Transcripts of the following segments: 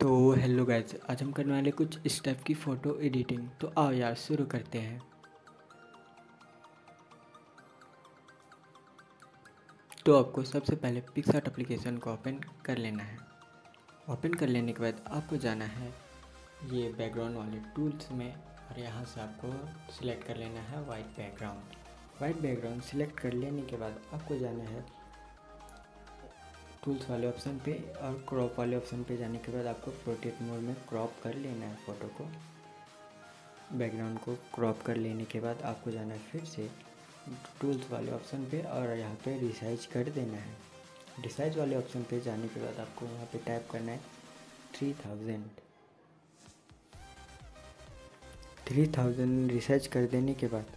तो hello guys आज हम करने वाले कुछ इस टाइप की फ़ोटो एडिटिंग तो आओ यार, शुरू करते हैं। तो आपको सबसे पहले पिक्सार्ट एप्लीकेशन को ओपन कर लेना है। ओपन कर लेने के बाद आपको जाना है ये बैकग्राउंड वाले टूल्स में और यहाँ से आपको सिलेक्ट कर लेना है white background white background select कर लेने के बाद आपको जाना है टूल्स वाले ऑप्शन पे और क्रॉप वाले ऑप्शन पे जाने के बाद आपको प्रोटेक्ट मोड में क्रॉप कर लेना है फ़ोटो को। बैकग्राउंड को क्रॉप कर लेने के बाद आपको जाना है फिर से टूल्स वाले ऑप्शन पे और यहाँ पे रिसाइज कर देना है। रिसाइज वाले ऑप्शन पे जाने के बाद आपको यहाँ पे टाइप करना है three thousand three thousand resize कर देने के बाद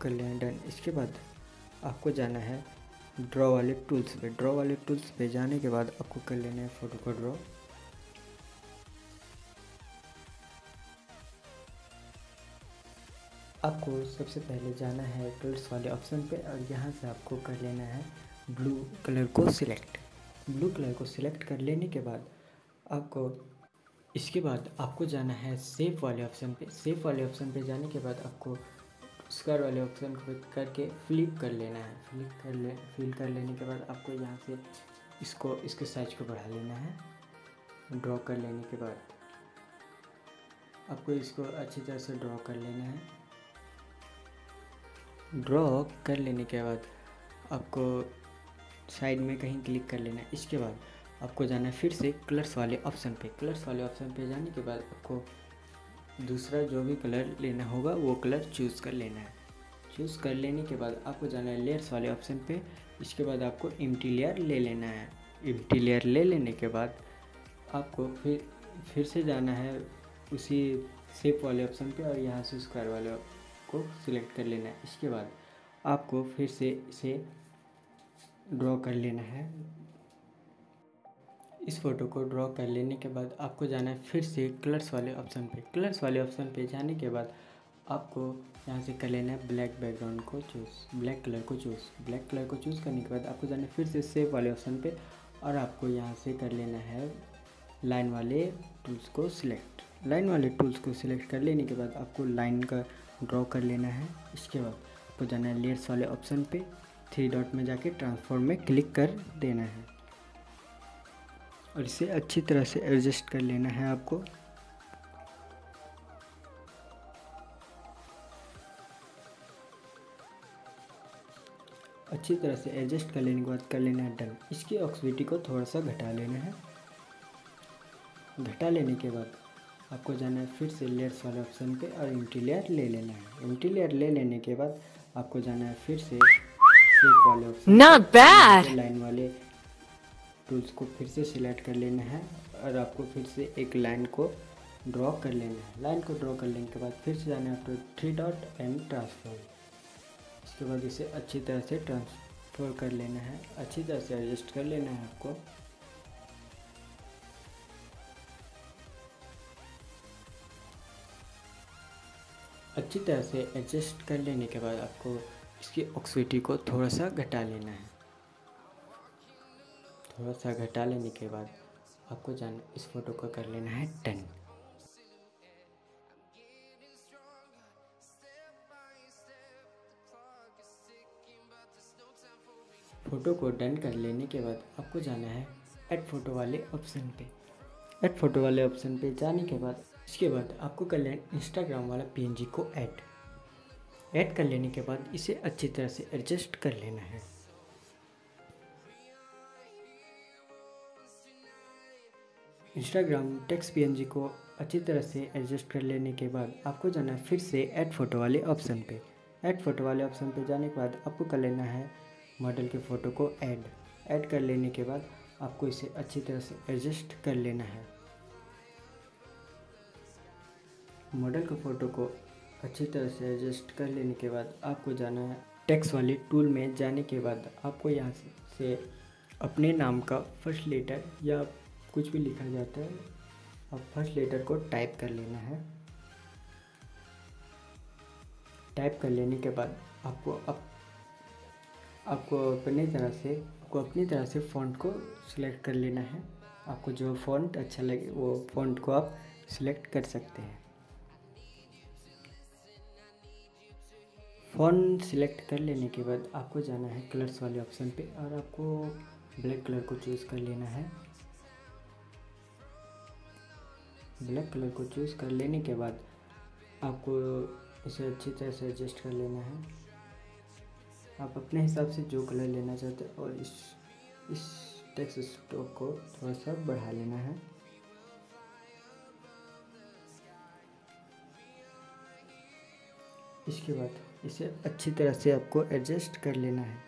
कर लें डन इसके बाद आपको जाना है ड्रॉ वाले टूल्स पे। ड्रॉ वाले टूल्स पे जाने के बाद आपको कर लेना है फ़ोटो को ड्रॉ आपको सबसे पहले जाना है टूल्स वाले ऑप्शन पे और यहाँ से आपको कर लेना है ब्लू कलर को सिलेक्ट ब्लू कलर को सिलेक्ट कर लेने के बाद आपको इसके बाद आपको जाना है सेफ़ वाले ऑप्शन पे। सेफ़ वाले ऑप्शन पे जाने के बाद आपको स्क्वायर वाले ऑप्शन को करके फ्लिप कर लेना है। फ्लिप कर ले फिल कर लेने के बाद आपको यहाँ से इसको, इसके साइज़ को बढ़ा लेना है। ड्रॉ कर लेने के बाद आपको इसको अच्छी तरह से ड्रॉ कर लेना है। ड्रॉ कर लेने के बाद आपको साइड में कहीं क्लिक कर लेना है। इसके बाद आपको जाना है फिर से कलर्स वाले ऑप्शन पे। कलर्स वाले ऑप्शन पे जाने के बाद आपको दूसरा जो भी कलर लेना होगा, वो कलर चूज़ कर लेना है। चूज़ कर लेने के बाद आपको जाना है लेयर्स वाले ऑप्शन पे। इसके बाद आपको इम्टी लेयर ले लेना है। इम्टी लेयर ले लेने के बाद आपको फिर फिर से जाना है उसी सेप वाले ऑप्शन पे और यहाँ से स्क्वायर वाले को सिलेक्ट कर लेना है। इसके बाद आपको फिर से इसे ड्रॉ कर लेना है। इस फ़ोटो को ड्रॉ कर लेने के बाद आपको जाना है फिर से कलर्स वाले ऑप्शन पे। कलर्स वाले ऑप्शन पे जाने के बाद आपको यहाँ से कर लेना है ब्लैक बैकग्राउंड को चूज़ ब्लैक कलर को चूज़ ब्लैक कलर को चूज़ करने के बाद आपको जाना है फिर से सेव वाले ऑप्शन पे और आपको यहाँ से कर लेना है लाइन वाले टूल्स को सिलेक्ट लाइन वाले टूल्स को सिलेक्ट कर लेने के बाद आपको लाइन का ड्रॉ कर लेना है। इसके बाद आपको जाना है लेयर्स वाले ऑप्शन पे थ्री डॉट में जाके ट्रांसफॉर्म में क्लिक कर देना है। और इसे अच्छी तरह से एडजस्ट कर लेना है आपको। अच्छी तरह से एडजस्ट कर लेने के बाद कर लेना है डन इसकी ऑक्सीविटी को थोड़ा सा घटा लेना है। घटा लेने के बाद आपको जाना है फिर से लेयर्स वाले ऑप्शन पे और एम्टी लेयर ले लेना है। एम्टी लेयर ले लेने के बाद आपको जाना है फिर से शेप वाले ऑप्शन लाइन वाले टूल्स को फिर से सिलेक्ट कर लेना है और आपको फिर से एक लाइन को ड्रॉ कर लेना है। लाइन को ड्रॉ कर लेने के बाद फिर से जाना है आपको थ्री डॉट एंड ट्रांसफ़र इसके बाद इसे अच्छी तरह से ट्रांसफ़र कर लेना है। अच्छी तरह से एडजस्ट कर लेना है आपको। अच्छी तरह से एडजस्ट कर लेने के बाद आपको इसकी ऑक्सीटी को थोड़ा सा घटा लेना है। थोड़ा सा घटा लेने के बाद आपको जान, इस फ़ोटो को कर लेना है टन फ़ोटो को डन कर लेने के बाद आपको जाना है एड फ़ोटो वाले ऑप्शन पे। एड फ़ोटो वाले ऑप्शन पे जाने के बाद, इसके बाद आपको कर लेना इंस्टाग्राम वाला पीएनजी को ऐड। ऐड कर लेने के बाद इसे अच्छी तरह से एडजस्ट कर लेना है। इंस्टाग्राम टेक्स्ट पीएनजी को अच्छी तरह से एडजस्ट कर लेने के बाद आपको जाना है फिर से ऐड फ़ोटो वाले ऑप्शन पे। ऐड फ़ोटो वाले ऑप्शन पे जाने के बाद आपको कर लेना है मॉडल के फ़ोटो को ऐड ऐड कर लेने के बाद आपको इसे अच्छी तरह से एडजस्ट कर लेना है। मॉडल के फ़ोटो को अच्छी तरह से एडजस्ट कर लेने के बाद आपको जाना है टेक्स्ट वाले टूल में जाने के बाद आपको यहाँ से अपने नाम का फ़र्स्ट लेटर या कुछ भी लिखा जाता है, अब फ़र्स्ट लेटर को टाइप कर लेना है। टाइप कर लेने के बाद आपको अब आपको अपने तरह से, आपको अपनी तरह से फ़ॉन्ट को सिलेक्ट कर लेना है। आपको जो फ़ॉन्ट अच्छा लगे, वो फ़ॉन्ट को आप सिलेक्ट कर सकते हैं। फ़ॉन्ट सिलेक्ट कर लेने के बाद आपको जाना है कलर्स वाले ऑप्शन पे और आपको ब्लैक कलर को चूज़ कर लेना है। ब्लैक कलर को चूज़ कर लेने के बाद आपको इसे अच्छी तरह से एडजस्ट कर लेना है। आप अपने हिसाब से जो कलर लेना चाहते हैं और इस इस टेक्स स्टॉक को थोड़ा सा बढ़ा लेना है। इसके बाद इसे अच्छी तरह से आपको एडजस्ट कर लेना है।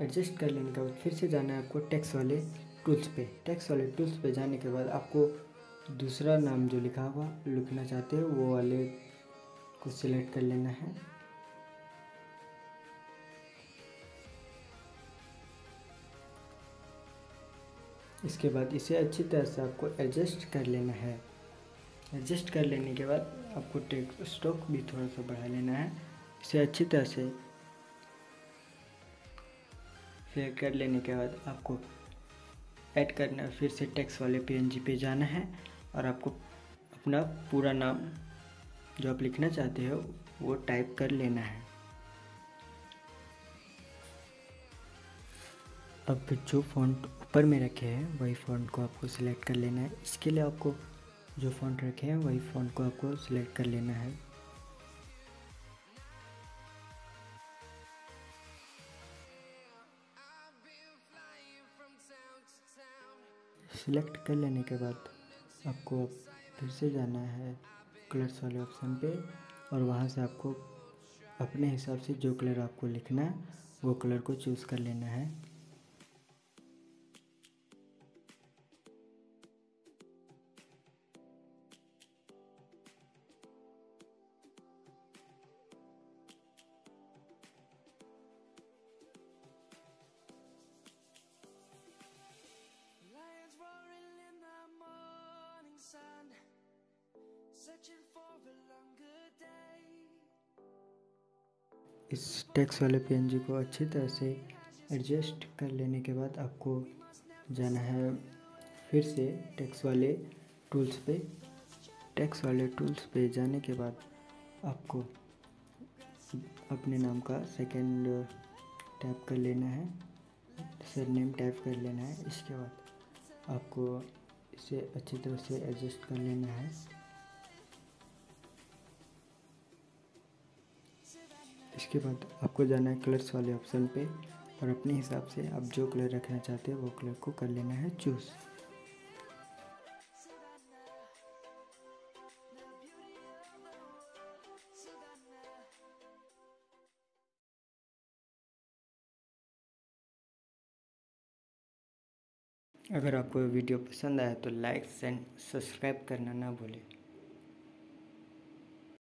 एडजस्ट कर लेने के बाद फिर से जाना है आपको टैक्स वाले टूल्स पे, टैक्स वाले टूल्स पे जाने के बाद आपको दूसरा नाम जो लिखा हुआ, लिखना चाहते हो, वो वाले को सिलेक्ट कर लेना है। इसके बाद इसे अच्छी तरह से आपको एडजस्ट कर लेना है। एडजस्ट कर लेने के बाद आपको टेक स्टॉक भी थोड़ा सा बढ़ा लेना है। इसे अच्छी तरह से फिर कर लेने के बाद आपको ऐड करना है, फिर से टेक्स्ट वाले पीएनजी पे जाना है और आपको अपना पूरा नाम जो आप लिखना चाहते हो, वो टाइप कर लेना है। अब जो फ़ॉन्ट ऊपर में रखे हैं, वही फ़ॉन्ट को आपको सिलेक्ट कर लेना है। इसके लिए आपको जो फ़ॉन्ट रखे हैं, वही फ़ॉन्ट को आपको सिलेक्ट कर लेना है। सिलेक्ट कर लेने के बाद आपको फिर से जाना है कलर्स वाले ऑप्शन पे और वहाँ से आपको अपने हिसाब से जो कलर आपको लिखना है, वो कलर को चूज़ कर लेना है। इस टेक्स वाले पीएनजी को अच्छी तरह से एडजस्ट कर लेने के बाद आपको जाना है फिर से टेक्स वाले टूल्स पे। टेक्स वाले टूल्स पे जाने के बाद आपको अपने नाम का सेकंड टैप कर लेना है सर नेम टाइप कर लेना है। इसके बाद आपको इसे अच्छी तरह से एडजस्ट कर लेना है। इसके बाद आपको जाना है कलर्स वाले ऑप्शन पे और अपने हिसाब से आप जो कलर रखना चाहते हैं वो कलर को कर लेना है चूज़ अगर आपको वीडियो पसंद आया तो लाइक एंड सब्सक्राइब करना ना भूलें।